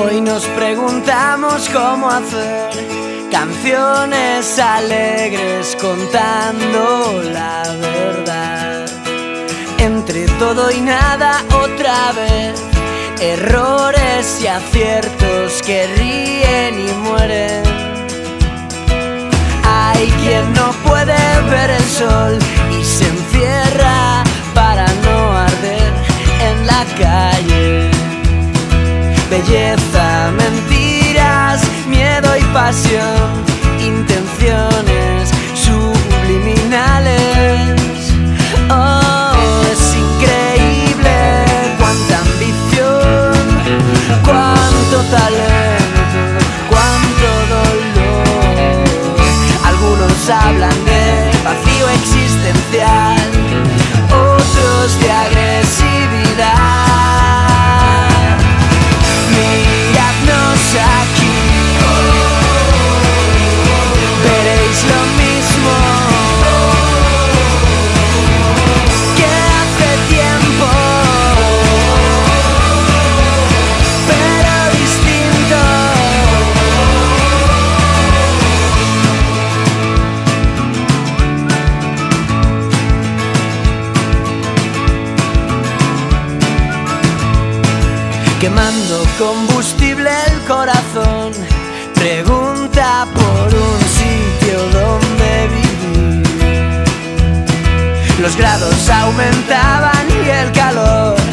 Hoy nos preguntamos cómo hacer canciones alegres contando la verdad. Entre todo y nada otra vez, errores y aciertos que ríen y mueren. Hay quien no puede ver el sol hablan de vacío existencial, Quemando combustible el corazón, pregunta por un sitio donde vivir. Los grados aumentaban y el calor